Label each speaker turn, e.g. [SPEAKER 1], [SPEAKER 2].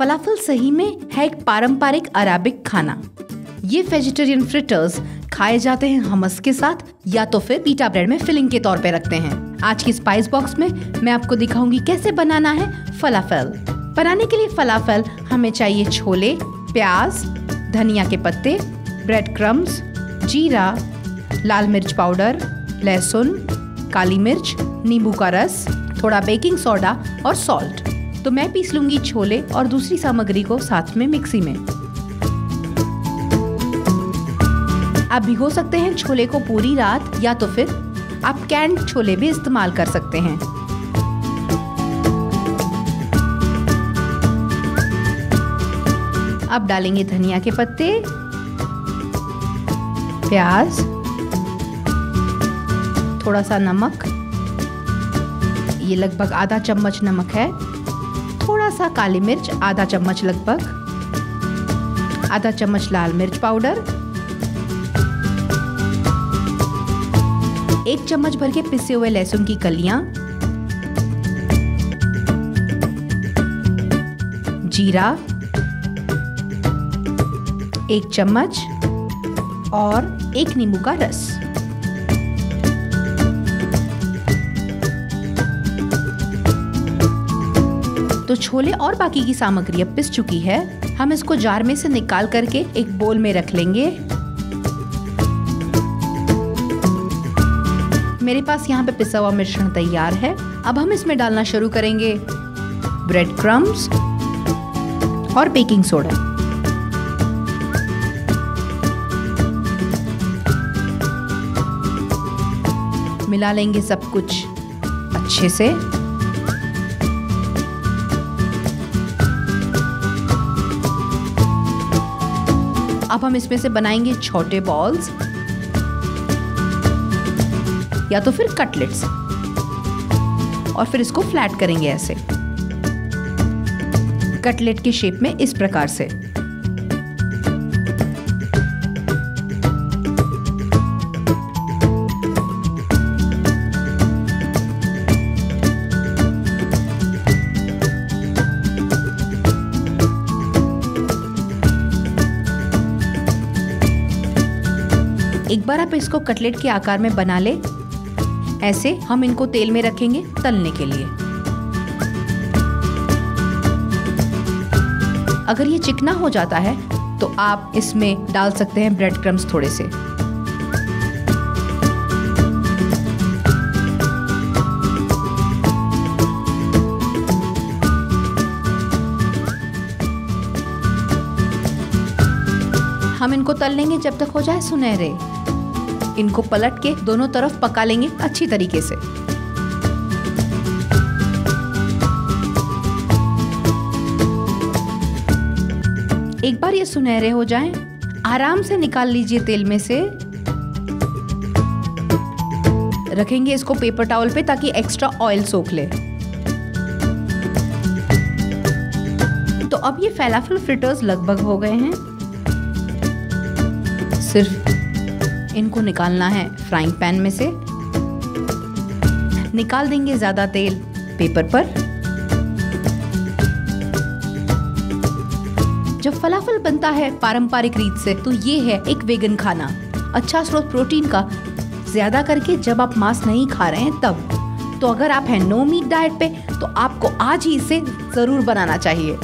[SPEAKER 1] फलाफल सही में है एक पारंपरिक अराबिक खाना। ये वेजिटेरियन फ्रिटर्स खाए जाते हैं हमस के साथ, या तो फिर पीटा ब्रेड में फिलिंग के तौर पे रखते हैं। आज की स्पाइस बॉक्स में मैं आपको दिखाऊँगी कैसे बनाना है फलाफल। बनाने के लिए फलाफल हमें चाहिए छोले, प्याज, धनिया के पत्ते ब्रेड क्रम्स जीरा, लाल मिर्च पाउडर, लहसुन, काली मिर्च, नींबू का रस, थोड़ा बेकिंग सोडा और सॉल्ट तो मैं पीस लूँगी छोले और दूसरी सामग्री को साथ में मिक्सी में। आप भिगो सकते हैं छोले को पूरी रात या तो फिर आप कैंड छोले भी इस्तेमाल कर सकते हैं। अब डालेंगे धनिया के पत्ते, प्याज, थोड़ा सा नमक। ये लगभग आधा चम्मच नमक है। सा काली मिर्च, आधा चम्मच लगभग। आधा चम्मच लाल मिर्च पाउडर। एक चम्मच भर के पिसे हुए लहसुन की कलियाँ। जीरा। एक चम्मच और एक नींबू का रस। तो छोले और बाकी की सामग्री अब पिस चुकी है। हम इसको जार में से निकाल करके एक बोल में रख लेंगे। मेरे पास यहाँ पे पिसा हुआ मिश्रण तैयार है। अब हम इसमें डालना शुरू करेंगे। ब्रेड क्रम्स और बेकिंग सोडा मिला लेंगे सब कुछ अच्छे से। अब हम इसमें से बनाएँगे छोटे बॉल्स या तो फिर कटलेट्स और फिर इसको फ्लैट करेंगे ऐसे। कटलेट के शेप में इस प्रकार से। एक बार आप इसको कटलेट के आकार में बना ले। ऐसे हम इनको तेल में रखेंगे तलने के लिए। अगर ये चिकना हो जाता है तो आप इसमें डाल सकते हैं ब्रेड क्रम्स थोड़े से। हम इनको तल लेंगे जब तक हो जाए सुनहरे। इनको पलट के दोनों तरफ़ पका लेंगे अच्छी तरीके से। एक बार ये सुनहरे हो जाएँ, आराम से निकाल लीजिए तेल में से। रखेंगे इसको पेपर टावल पे ताकि एक्स्ट्रा ऑयल सोख ले। तो अब ये फैलाफल फ्रिटर्स लगभग हो गए हैं। सिर्फ़ इनको निकालना है फ्राइंग पैन में से। निकाल देंगे ज़्यादा तेल पेपर पर। जब फलाफल बनता है पारंपरिक रीत से तो ये है एक वेगन खाना। अच्छा स्रोत प्रोटीन का। ज़्यादा करके जब आप मांस नहीं खा रहे हैं, तब। तो अगर आप हैं नो मीट डाइट पे तो आपको आज ही इसे ज़रूर बनाना चाहिए।